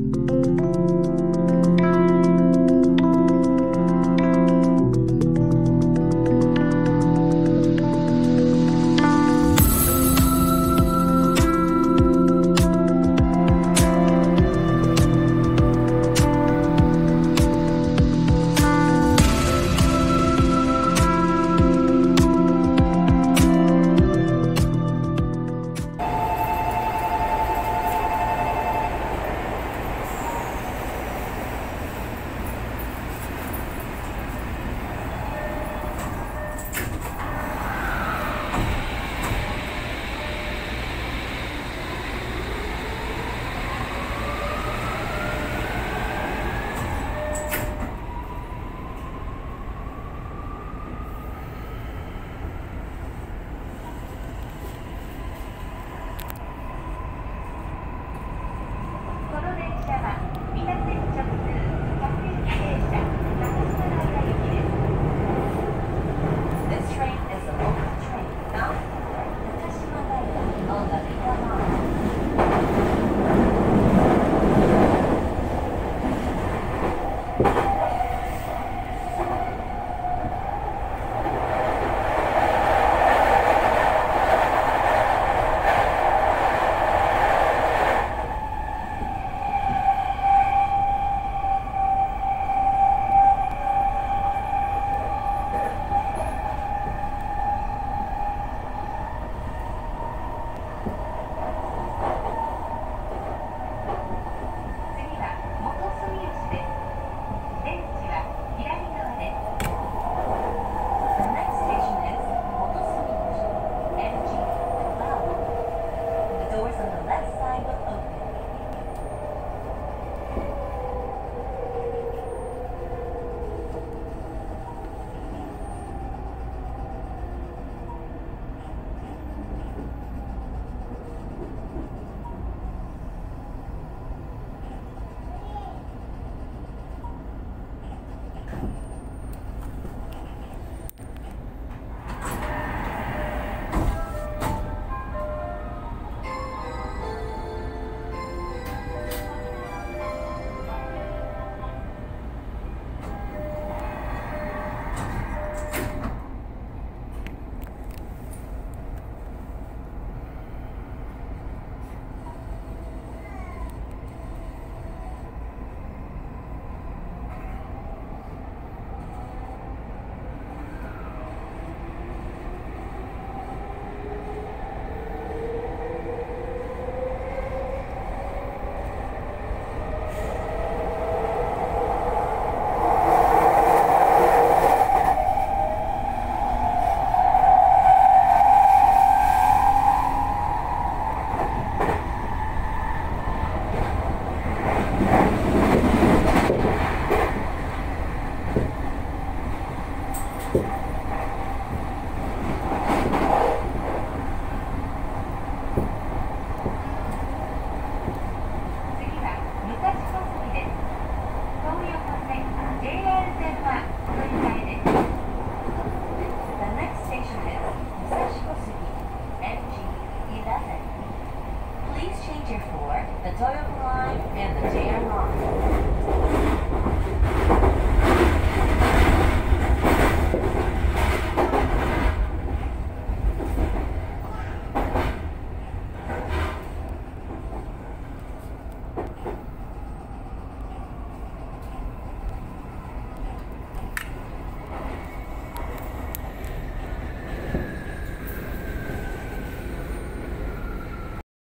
you the Toyota Line, and the JR Line.